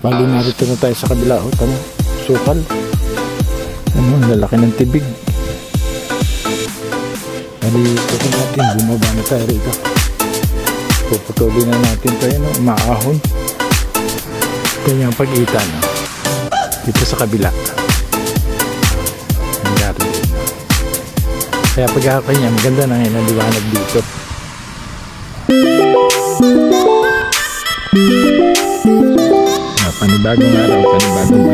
Bali narito na tayo sa kabila. O, tama. Sukal. Ano, lalaki ng tibig. Bali, ito natin. Bumaba na tayo rito. Puputulin na natin tayo, no? Maahon. Ganyan pag-itan, no? Dito sa kabila. Din. Kaya pag niya, maganda na ngayon ang liwanag dito. bagong araw, panibagong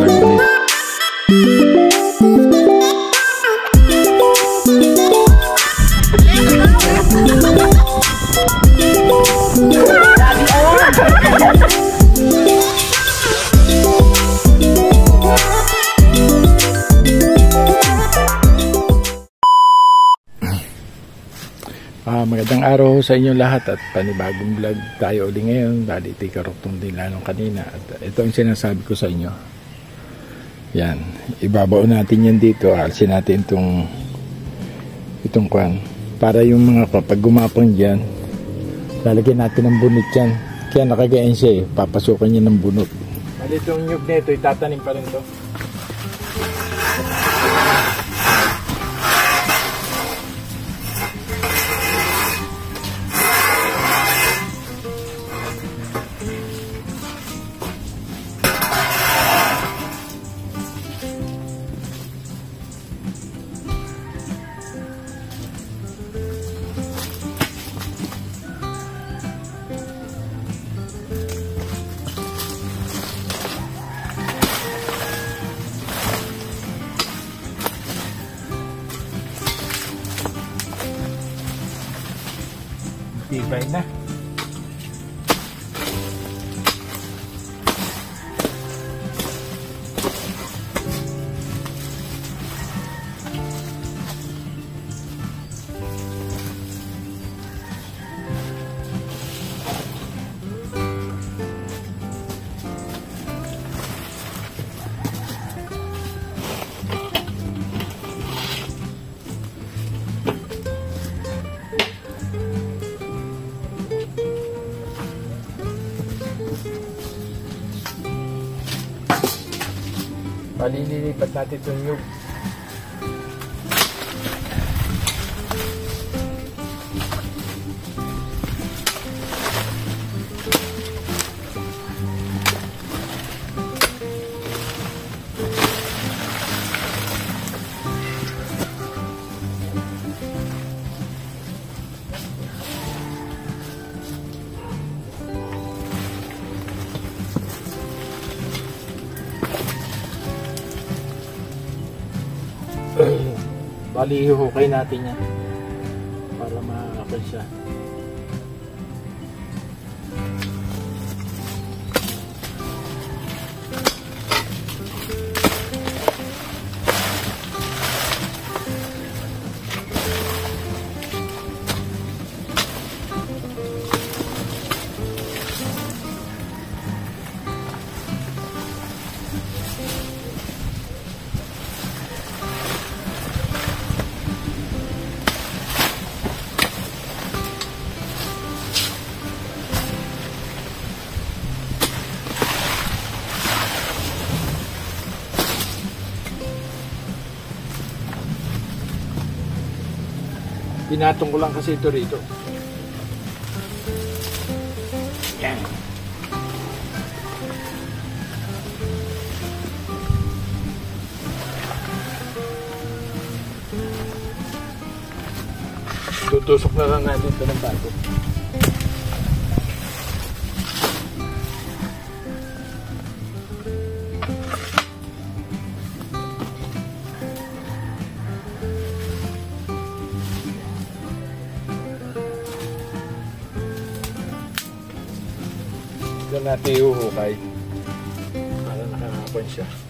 magandang araw sa inyo lahat at panibagong vlog tayo uli ngayon. Dali ito'y karuktong din lalong kanina. At ito ang sinasabi ko sa inyo. Yan. Ibabaw natin yan dito. Alisin natin itong itong kwan. Para yung mga kapag gumapang dyan, lalagyan natin ng bunot yan. Kaya nakagayan siya eh. Papasukan niya ng bunot. Bali itong nyug na ito, itatanim pa rin to. Tibay na. Palililipat natin itong nyug. Bali, ihukay natin yan. Para makakapal siya. Pinatong ko lang kasi ito rito. Yan. Tutusok na lang natin ito ng bago. Natin iuhukay. Para nakakapon siya.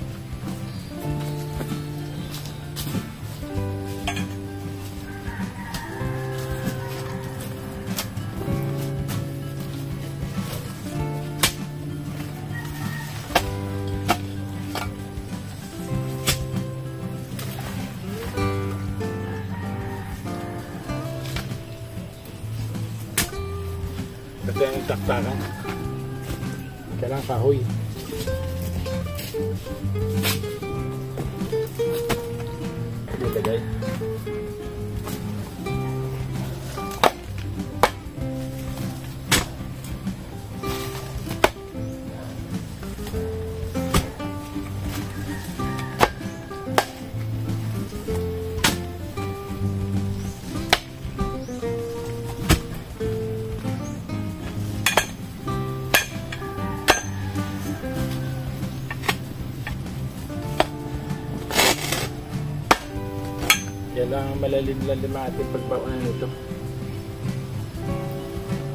Malalim-lalim ating pagbawanan nito.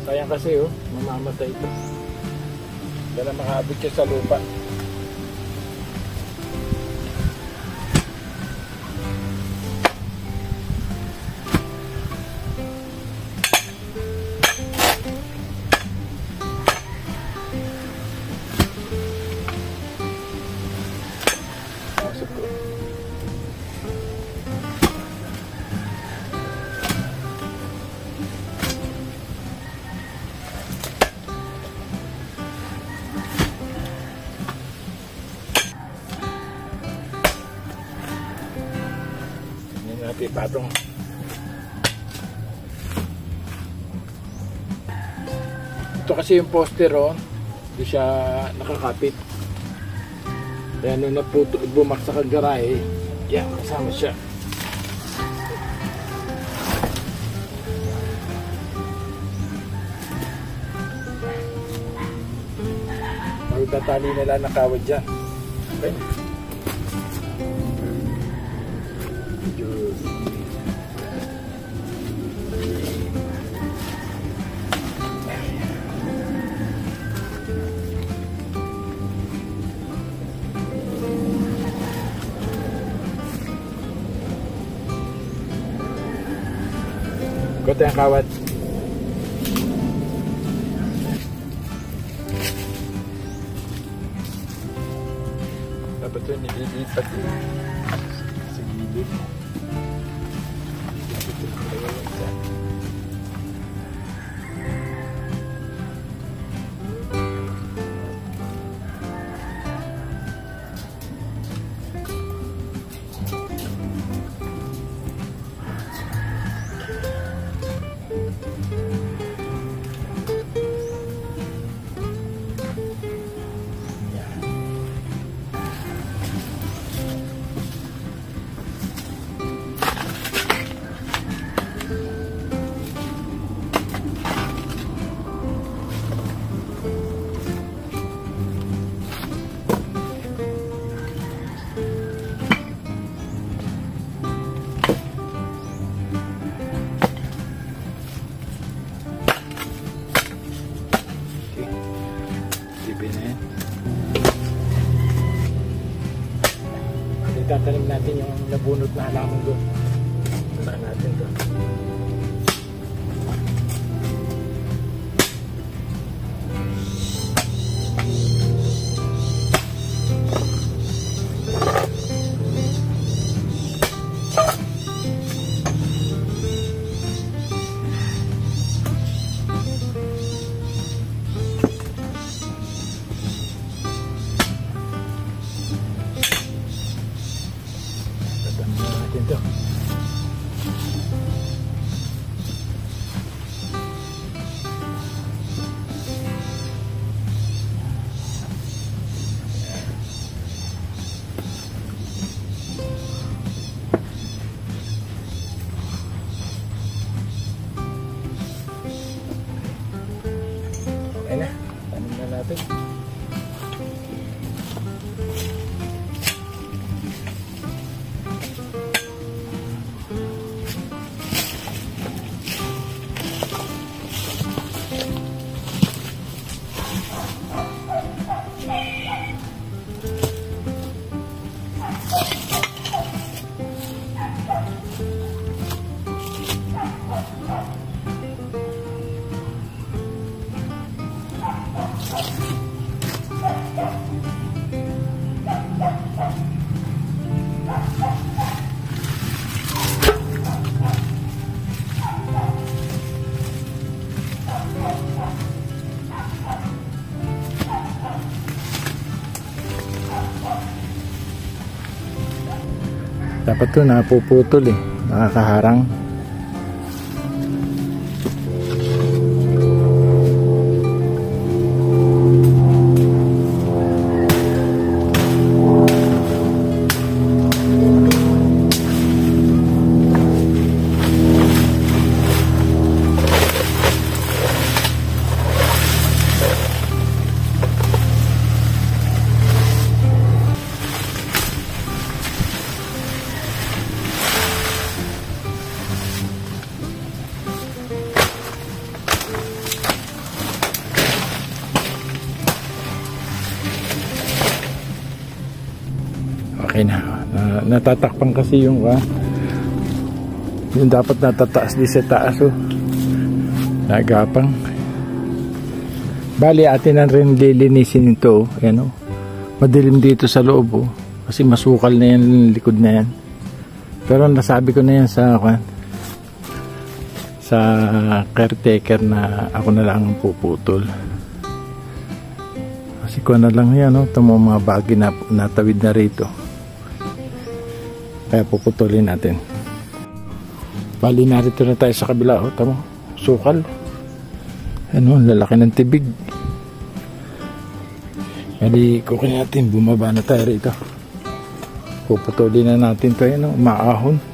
Sayang kasi oh, mamamatay ito. Dala makaabot siya sa lupa. Patong. Ito kasi yung poster oh. Hindi siya nakakapit. Kaya nung naputo, bumaksak ang garahe, yan, kasama siya. Magtatali nila nakawad dyan. Okay. kota yang kawat. Tatanim natin Dapat to napuputol eh. Nakakaharang. Natatakpan kasi yung ah, yung dapat natataas di sa taas oh. Nagapang. Bali atin na rin lilinisin ito oh. Yan oh. Madilim dito sa loob oh. Kasi masukal na yan likod na yan. Pero nasabi ko na yan sa kan sa caretaker na ako na lang ang puputol. Kasi ko na lang yan, no? Ito mga bagay na natawid na rito. Kaya puputulin natin. Bali narito na tayo sa kabila. Oh, tamo. Sukal. Ano, lalaki ng tibig. Bali, kukin natin. Bumaba na tayo rito. Puputulin na natin to. Ano, maahon.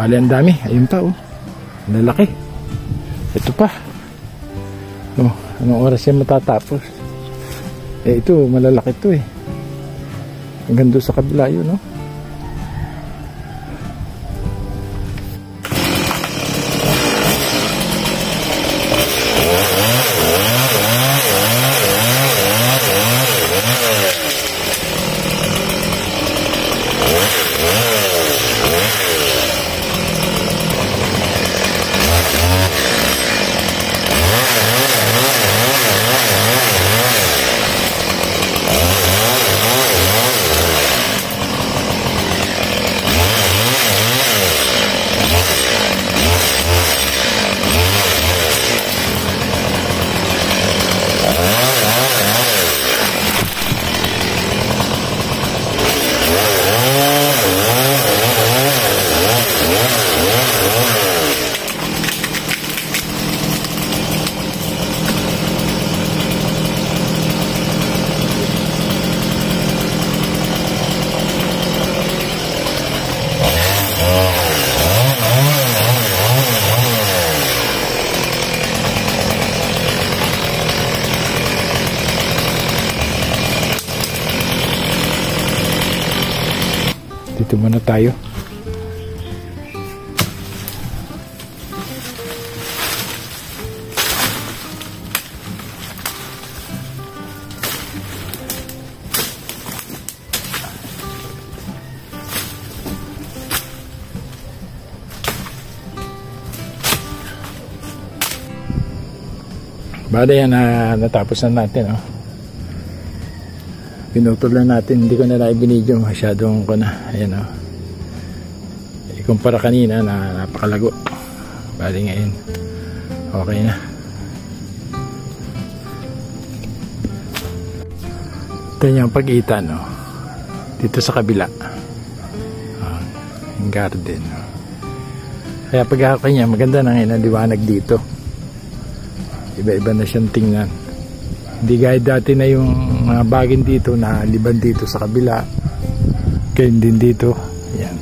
Bali ang dami. Ayun pa oh. Lalaki. Ito pa. Oh, anong oras yan matatapos? Eh ito, malalaki to eh. Hanggang doon sa kabila yun, no? Dito muna tayo. Bada yan na natapos na natin. Oh. Pinutol na natin. Hindi ko na na-binidyo. Masyadong ko na. Ayan o. Oh. Ikumpara kanina na napakalago. Bali ngayon. Okay na. Ito yung pag-ita no. Dito sa kabila. Oh, yung garden. Kaya pag niya maganda na ngayon ang liwanag dito. Iba-iba na siyang tingnan. Hindi gaya dati na yung mga bagin dito na liban dito sa kabila. Kaya din dito. Yan.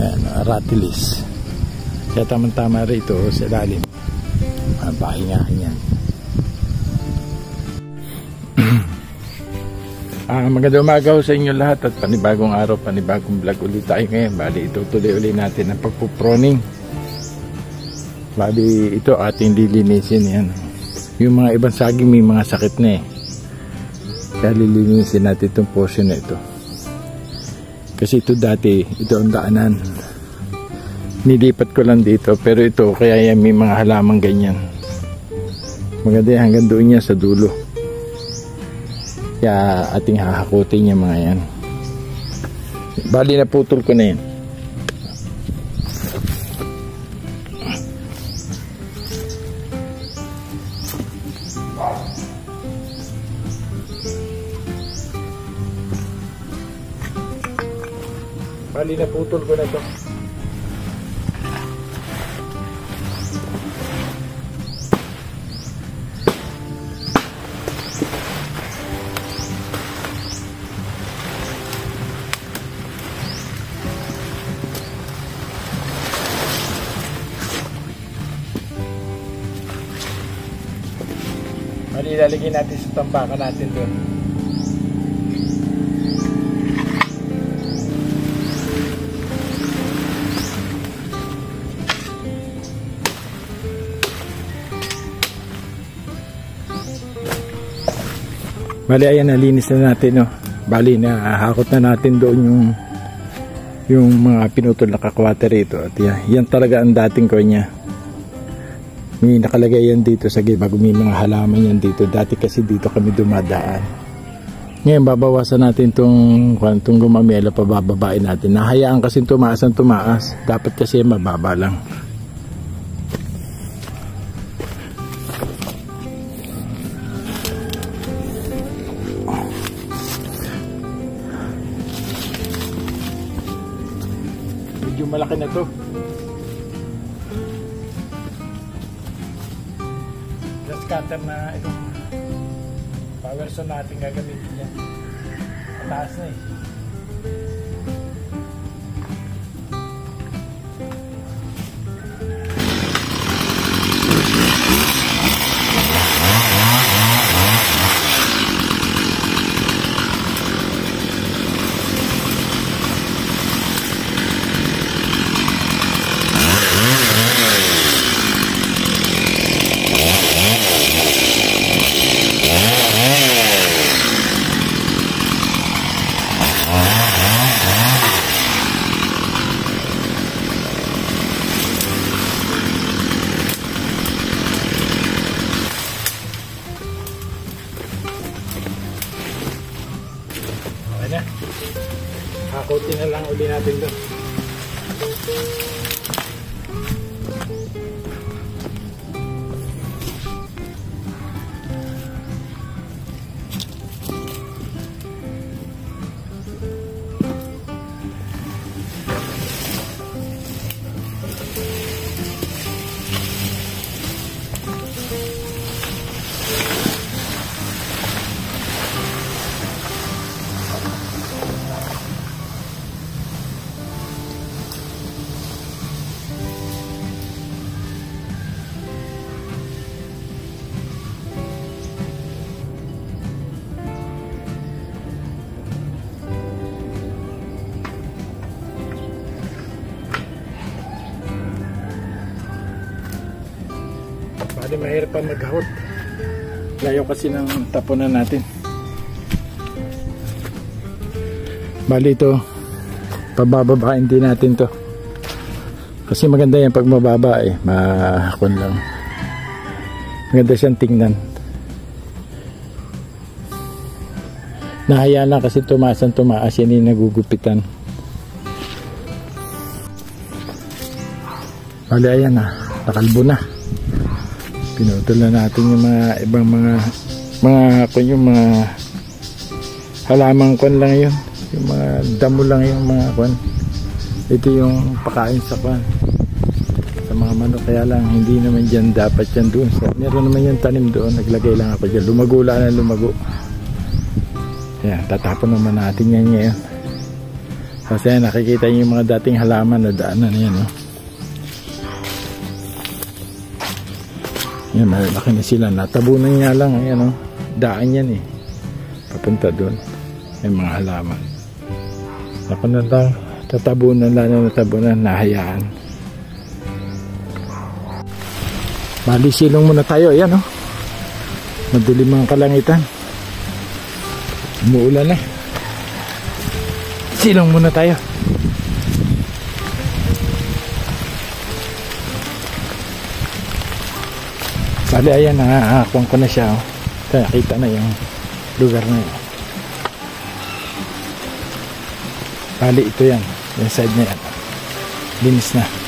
Ayan, aratilis. Kaya tamang-tama rito sa lalim. Mga pahingahan yan. Ah, magandang umaga sa inyo lahat at panibagong araw, panibagong vlog ulit tayo ngayon. Bali, itutuloy ulit natin ang pagpuproning. Bali, ito ating lilinisin yan. Yung mga ibang saging may mga sakit na eh. Kaya lilinisin natin itong portion na ito. Kasi ito dati, ito ang daanan. Nilipat ko lang dito, pero ito, kaya yan may mga halamang ganyan. Maganda yan, hanggang doon niya sa dulo. Kaya ating hahakutin yung mga yan. Bali na putol ko na yan. Bali na putol ko na to. Bali, ilalagay natin sa tambakan natin doon. Bali, ayan, nalinis na natin, no. Bali, nahakot na natin doon yung yung mga pinutol na kakwate rito. At yan, yan talaga ang dating ko niya. May nakalagay yan dito sa bago may mga halaman yan dito. Dati kasi dito kami dumadaan. Ngayon, babawasan natin itong kwantong gumamela, pabababain natin. Nahayaan kasi tumaas ang tumaas. Dapat kasi mababa lang. Grass cutter na itong power saw natin gagamitin yan. Mataas na eh. Natin doon. Mahirap pa maghahot. Layo kasi ng tapunan natin. Bali ito, pabababain din natin to. Kasi maganda yan pag mababa eh, mahakon lang. Maganda siyang tingnan. Nahaya lang kasi tumaas ang tumaas yan yung nagugupitan. Bali ayan na, nakalbo na pinutol na natin yung mga ibang mga mga kung yung mga halamang kwan lang yun. Yung mga damo lang yung mga kwan. Ito yung pakain sa kwan. Sa mga manok. Kaya lang hindi naman dyan dapat yan doon. So, meron naman yung tanim doon. Naglagay lang ako dyan. Lumago lang na lumago. Yan tatapon naman natin yan ngayon. Kasi nakikita nyo yung mga dating halaman na daanan na yan no? Yan, malaki na sila. Natabunan nga lang. Ayan, oh. Daan yan eh. Papunta doon. May mga halaman. Ako na lang. Tatabunan lang na natabunan. Nahayaan. Bali silong muna tayo. Ayan, oh. Madilim ang kalangitan. Umuulan na. Silong muna tayo. Bali ayan nakakuha ko na siya oh. Kaya nakita na yung lugar na yun. Bali ito yan. Yung side na yan. Linis na.